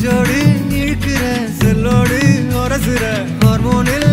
நெஞ்சோடு இழுக்கிற செல்லோடு உரசுற ஹார்மோனில்